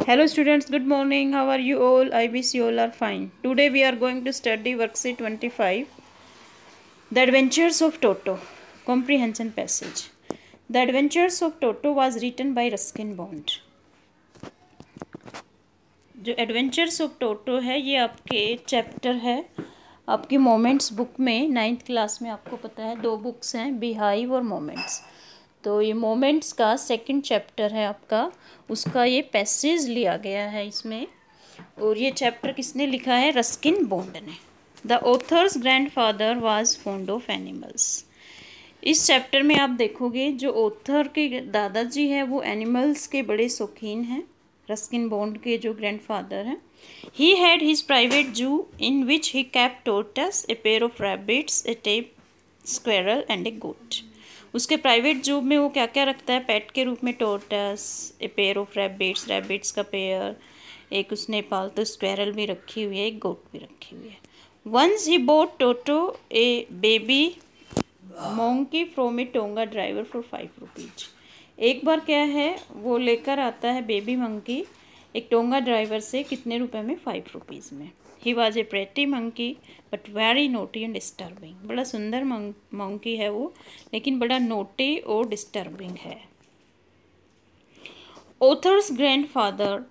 Hello students good morning how are you all I wish you all are fine today we are going to study worksheet twenty five the adventures of Toto comprehension passage the adventures of Toto was written by Ruskin Bond जो adventures of Toto है, ये आपके chapter है। आपके moments book में ninth class में आपको पता है, दो बुक्स हैं बिहाइव और मोमेंट्स तो ये मोमेंट्स का सेकंड चैप्टर है आपका। उसका ये पैसेज लिया गया है इसमें। और ये चैप्टर किसने लिखा है? रस्किन बॉन्ड ने। The author's grandfather was fond of animals इस चैप्टर में आप देखोगे, जो ऑथर के दादाजी हैं, वो एनिमल्स के बड़े शौकीन हैं। रस्किन बॉन्ड के जो ग्रैंड फादर हैं। ही had his private zoo in which he kept tortoise a pair of rabbits a tame squirrel and a goat उसके प्राइवेट जू में वो क्या क्या रखता है? पेट के रूप में tortoise a pair of rabbits rabbits का पेयर एक उसने पालतू स्क्वेरल भी रखी हुई है, एक गोट भी रखी हुई है। Once he bought Toto a baby monkey from a tonga driver for five rupees एक बार क्या है, वो लेकर आता है बेबी मंकी एक टोंगा ड्राइवर से कितने रुपए में? फाइव रुपीज़ में। He was a pretty monkey but very naughty and disturbing बड़ा सुंदर मंकी है वो, लेकिन बड़ा नोटी और डिस्टर्बिंग है। Author's grandfather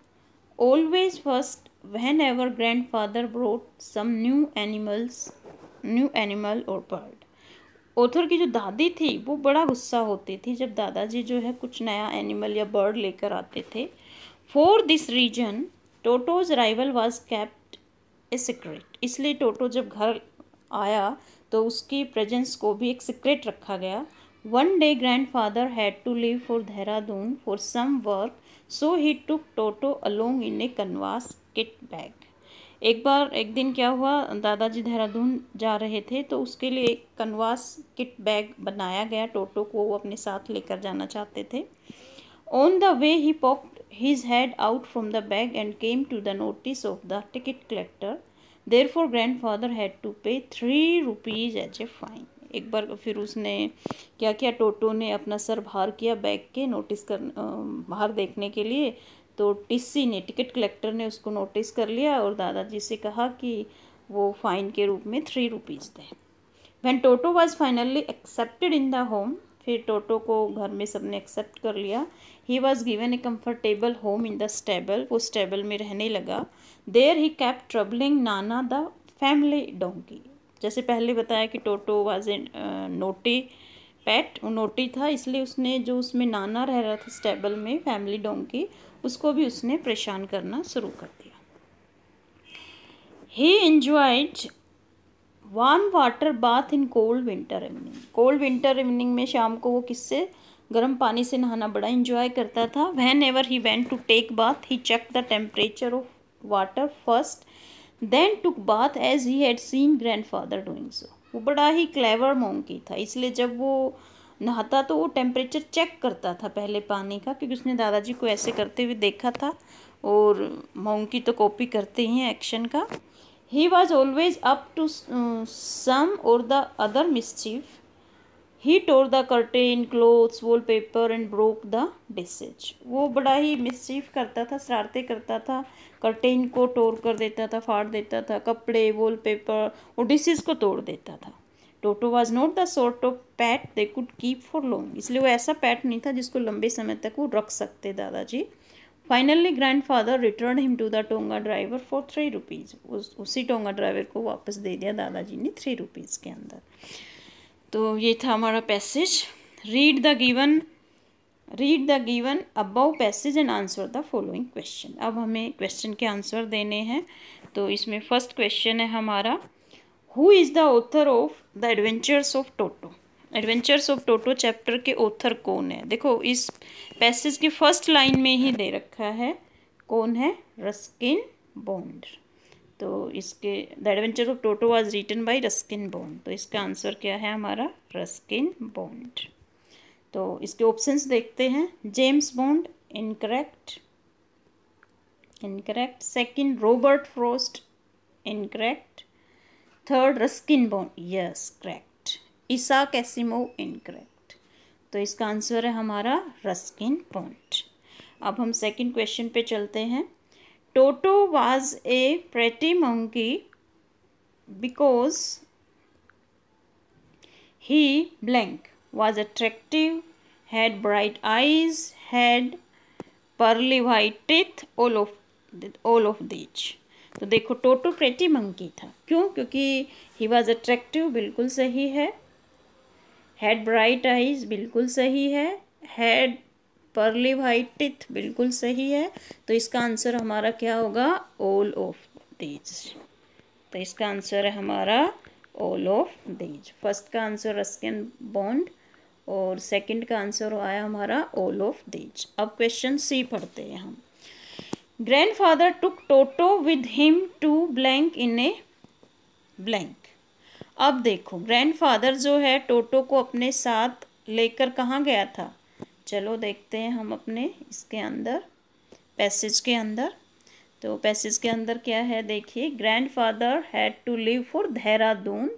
always first whenever grandfather brought some new animals new animal और बर्ड ऑथर की जो दादी थी, वो बड़ा गुस्सा होती थी जब दादाजी जो है कुछ नया एनिमल या बर्ड लेकर आते थे। For this reason Toto's arrival was kept a secret इसलिए टोटो जब घर आया तो उसकी प्रेजेंस को भी एक सीक्रेट रखा गया। One day grandfather had to leave for Dehradun for some work so he took Toto along in a canvas kit bag एक बार, एक दिन क्या हुआ? दादाजी देहरादून जा रहे थे तो उसके लिए एक कन्वास किट बैग बनाया गया। टोटो को वो अपने साथ लेकर जाना चाहते थे। On the way he poke his head out from the bag and came to the notice of the ticket collector. Therefore, grandfather had to pay three rupees as a fine. एक बार फिर उसने क्या किया टोटो ने अपना सर बाहर किया bag के नोटिस कर बाहर देखने के लिए तो टीसी ने टिकट कलेक्टर ने उसको नोटिस कर लिया और दादाजी से कहा कि वो फाइन के रूप में थ्री रुपीज़ दें when Toto was finally accepted in the home फिर टोटो को घर में सबने एक्सेप्ट कर लिया। He was given a comfortable home in the stable वो स्टेबल में रहने लगा। There he kept troubling Nana the family donkey जैसे पहले बताया कि Toto was a naughty pet naughty था, इसलिए उसने जो उसमें नाना रह रहा था स्टेबल में फैमिली डोंकी उसको भी उसने परेशान करना शुरू कर दिया। He enjoyed warm water bath in cold winter evening cold winter evening में शाम को वो किससे? गर्म पानी से नहाना बड़ा इंजॉय करता था। Whenever he went to take bath he check the temperature of water first then took bath as he had seen grandfather doing so वो बड़ा ही क्लेवर मोंकी था। इसलिए जब वो नहाता तो वो टेम्परेचर चेक करता था पहले पानी का, क्योंकि उसने दादाजी को ऐसे करते हुए देखा था। और मोंकी तो कॉपी करते ही हैं एक्शन का। He was always up to some और the other mischief he tore the curtain clothes wallpaper and broke the dishes वो बड़ा ही मिसचीफ करता था, शरारतें करता था। कर्टेन को टोर कर देता था, फाड़ देता था। कपड़े वॉल पेपर और डिसेज को तोड़ देता था। Toto was not the sort of pet they could keep for long इसलिए वो ऐसा पैट नहीं था जिसको लंबे समय तक वो रख सकते दादाजी। Finally grandfather return him to the tonga driver for three rupees उस, उसी टोंगा ड्राइवर को वापस दे दिया दादाजी ने थ्री रुपीज़ के अंदर। तो ये था हमारा passage read the given read the given above passage and answer the following question अब हमें क्वेश्चन के आंसर देने हैं। तो इसमें फ़र्स्ट क्वेश्चन है हमारा who is the author of the adventures of Toto adventures of Toto chapter के ऑथर कौन है? देखो, इस पैसेज के फ़र्स्ट लाइन में ही दे रखा है। कौन है? Ruskin Bond. तो इसके, the adventure of Toto was written by Ruskin Bond. तो इसका आंसर क्या है हमारा? Ruskin Bond. तो इसके ऑप्शंस देखते हैं। James Bond, incorrect incorrect. Second, Robert Frost, incorrect. Third, Ruskin Bond, yes, correct. Isaac Asimov incorrect. तो इसका आंसर है हमारा रस्किन पॉइंट अब हम सेकंड क्वेश्चन पे चलते हैं। Toto was a pretty monkey because he blank was attractive had bright eyes had pearly white teeth all of all of these तो देखो टोटो प्रेटी मंकी था। क्यों? क्योंकि ही वॉज़ अट्रैक्टिव बिल्कुल सही है। हैड ब्राइट आइज़ बिल्कुल सही है। हैड पर्ली वाइट टिथ बिल्कुल सही है। तो इसका आंसर हमारा क्या होगा? ऑल ऑफ़ दीज तो इसका आंसर है हमारा ऑल ऑफ़ दीज फ़र्स्ट का आंसर रस्किन बॉन्ड और सेकंड का आंसर आया हमारा ऑल ऑफ़ दीज अब क्वेश्चन सी पढ़ते हैं हम। Grandfather took Toto with him to blank in a blank अब देखो ग्रैंडफादर जो है टोटो को अपने साथ लेकर कहाँ गया था? चलो देखते हैं हम अपने इसके अंदर पैसेज के अंदर। तो पैसेज के अंदर क्या है, देखिए grandfather had to leave for Dehradun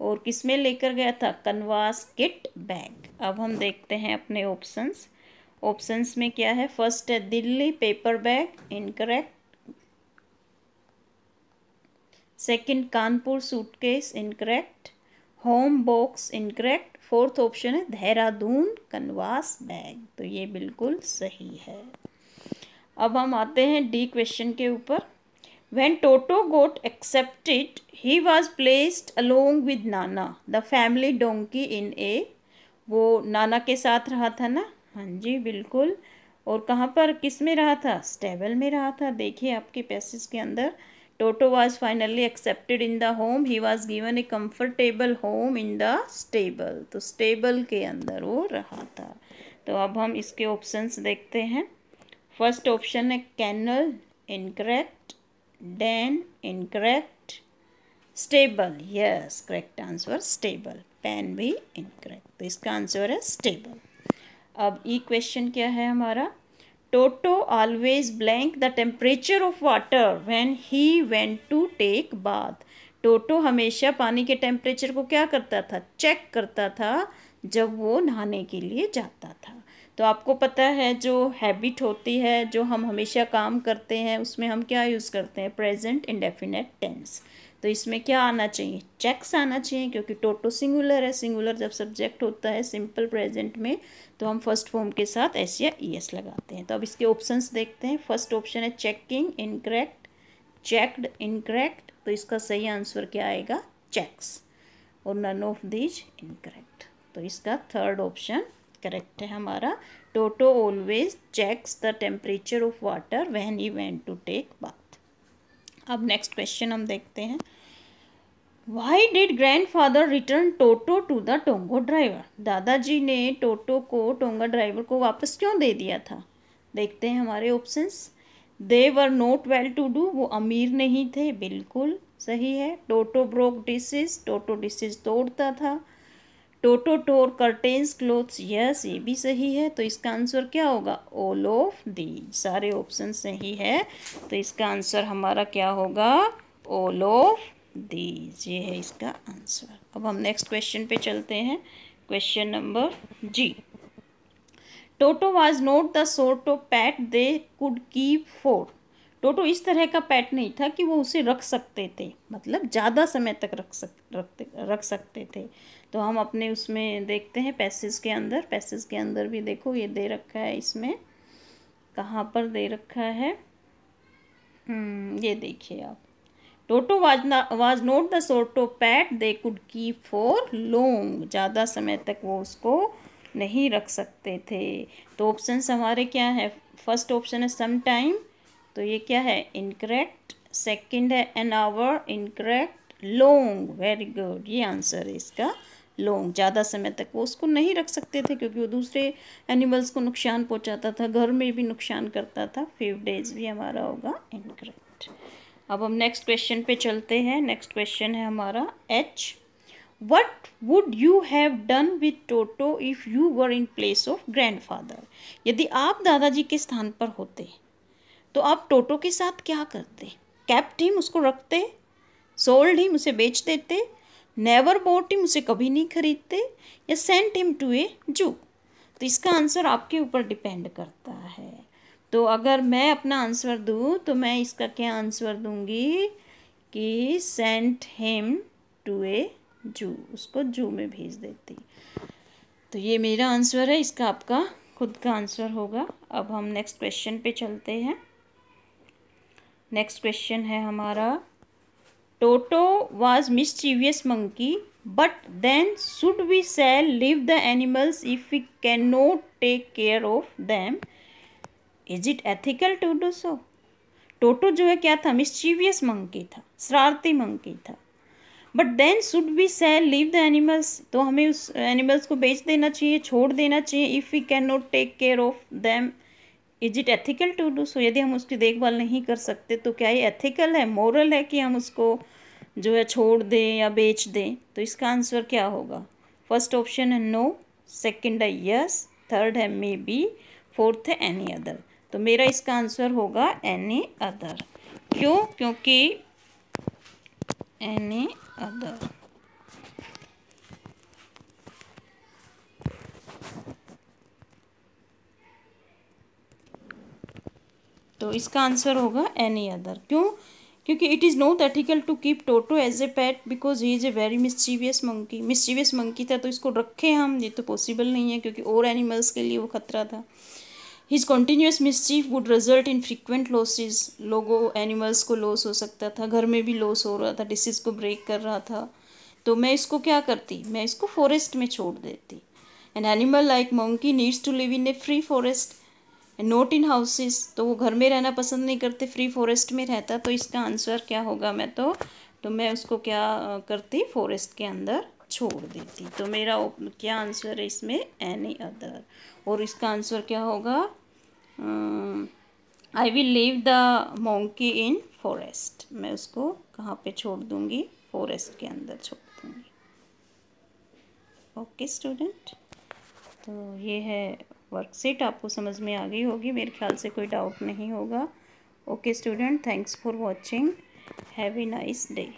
और किसमें लेकर गया था? कनवास किट बैग अब हम देखते हैं अपने ऑप्शंस ऑप्शंस में क्या है? फ़र्स्ट है Delhi paper bag incorrect second Kanpur suitcase incorrect home box incorrect fourth option है देहरादून कनवास बैग तो ये बिल्कुल सही है। अब हम आते हैं डी क्वेश्चन के ऊपर। When Toto got accepted, he was placed along with Nana, the family donkey in a वो नाना के साथ रहा था ना? हाँ जी बिल्कुल। और कहाँ पर? किसमें रहा था? स्टेबल में रहा था। देखिए आपके पैसेज के अंदर। Toto was finally accepted in the home he was given a comfortable home in the stable तो स्टेबल के अंदर वो रहा था। तो अब हम इसके ऑप्शंस देखते हैं। फ़र्स्ट ऑप्शन है canal incorrect then incorrect. Stable, yes, correct answer, stable. Pen भी इनकरेक्ट तो इसका आंसर है स्टेबल अब ई क्वेश्चन क्या है हमारा? Toto always blank the temperature of water when he went to take bath Toto हमेशा पानी के टेम्परेचर को क्या करता था? चेक करता था जब वो नहाने के लिए जाता था। तो आपको पता है जो हैबिट होती है, जो हम हमेशा काम करते हैं, उसमें हम क्या यूज़ करते हैं? प्रेजेंट इंडेफिनेट टेंस तो इसमें क्या आना चाहिए? चेक्स आना चाहिए क्योंकि टोटो सिंगुलर है। सिंगुलर जब सब्जेक्ट होता है सिंपल प्रेजेंट में तो हम फ़र्स्ट फॉर्म के साथ एस या ई एस लगाते हैं। तो अब इसके ऑप्शंस देखते हैं। फ़र्स्ट ऑप्शन है चेकिंग इनकरेक्ट चेक्ड इनकरेक्ट तो इसका सही आंसर क्या आएगा? चेक्स और नन ऑफ़ दीज इनकरेक्ट तो इसका थर्ड ऑप्शन करेक्ट है हमारा। Toto always checks the temperature of water when he went to take bath अब नेक्स्ट क्वेश्चन हम देखते हैं। Why did grandfather return Toto to the tonga driver दादाजी ने टोटो को टोंगा ड्राइवर को वापस क्यों दे दिया था? देखते हैं हमारे options they were not well to do वो अमीर नहीं थे, बिल्कुल सही है। Toto broke dishes Toto dishes तोड़ता था। Toto tore curtains clothes, yes, ये भी सही है। तो इसका आंसर क्या होगा? ऑल ऑफ़ दी सारे ऑप्शन सही है। तो इसका आंसर हमारा क्या होगा? ऑल ऑफ़ दीज ये है इसका आंसर। अब हम नेक्स्ट क्वेश्चन पे चलते हैं। Question number G Toto was not the sort of pet they could keep for Toto इस तरह का पैट नहीं था कि वो उसे रख सकते थे। मतलब ज़्यादा समय तक रख सक, रखते, रख सकते थे। तो हम अपने उसमें देखते हैं पैसेज के अंदर। पैसेज के अंदर भी देखो ये दे रखा है इसमें। कहाँ पर दे रखा है? हम्म, ये देखिए आप। टोटो वाज ना was not the sort of pet they could keep for long ज़्यादा समय तक वो उसको नहीं रख सकते थे। तो ऑप्शंस हमारे क्या है? फ़र्स्ट ऑप्शन है सम टाइम तो ये क्या है? इनकरेक्ट सेकंड है an hour incorrect long very good ये आंसर है इसका। लॉन्ग ज़्यादा समय तक वो उसको नहीं रख सकते थे क्योंकि वो दूसरे एनिमल्स को नुकसान पहुंचाता था, घर में भी नुकसान करता था। फिव डेज़ भी हमारा होगा। इनकरेक्ट अब हम नेक्स्ट क्वेश्चन पे चलते हैं। नेक्स्ट क्वेश्चन है हमारा H what would you have done with Toto if you were in place of grandfather यदि आप दादाजी के स्थान पर होते तो आप टोटो के साथ क्या करते? कैप्ट उसको रखते सोल्ड हिम उसे बेच देते नेवर बोट हिम उसे कभी नहीं खरीदते, या सेंट हिम टू ए जू तो इसका आंसर आपके ऊपर डिपेंड करता है। तो अगर मैं अपना आंसर दूँ तो मैं इसका क्या आंसर दूँगी? कि सेंट हिम टू ए जू उसको जू में भेज देती। तो ये मेरा आंसर है, इसका आपका खुद का आंसर होगा। अब हम नेक्स्ट क्वेश्चन पे चलते हैं। नेक्स्ट क्वेश्चन है हमारा Toto was mischievous monkey but then should we sell leave the animals if we can not take care of them is it ethical to do so Toto जो है, क्या था? Mischievous monkey था, शरारती monkey था। But then should be sell leave the animals तो हमें उस एनिमल्स को बेच देना चाहिए, छोड़ देना चाहिए if we can not take care of them is it ethical to do so यदि हम उसकी देखभाल नहीं कर सकते तो क्या ये एथिकल है? मॉरल है कि हम उसको जो है छोड़ दें या बेच दें? तो इसका आंसर क्या होगा? फ़र्स्ट ऑप्शन है नो सेकंड है यस थर्ड है मे बी फोर्थ है एनी अदर तो मेरा इसका आंसर होगा एनी अदर क्यों? क्योंकि एनी अदर तो इसका आंसर होगा एनी अदर क्यों? क्योंकि it is not ethical to keep Toto as a pet because he is a very mischievous monkey mischievous monkey था तो इसको रखें हम, ये तो पॉसिबल नहीं है क्योंकि और एनिमल्स के लिए वो खतरा था. His continuous mischief would result in frequent losses लोगों एनिमल्स को लॉस हो सकता था, घर में भी लॉस हो रहा था डिसीज को ब्रेक कर रहा था. तो मैं इसको क्या करती? मैं इसको फॉरेस्ट में छोड़ देती. An animal like monkey needs to live in a free forest not in houses तो वो घर में रहना पसंद नहीं करते फ्री फॉरेस्ट में रहता तो इसका आंसर क्या होगा मैं तो? तो मैं उसको क्या करती फॉरेस्ट के अंदर छोड़ देती। तो मेरा क्या आंसर है इसमें? एनी अदर और इसका आंसर क्या होगा? I will leave the monkey in forest मैं उसको कहाँ पे छोड़ दूँगी? फॉरेस्ट के अंदर छोड़ दूँगी। ओके स्टूडेंट तो ये है वर्कशीट आपको समझ में आ गई होगी। मेरे ख्याल से कोई डाउट नहीं होगा। Okay student thanks for watching have a nice day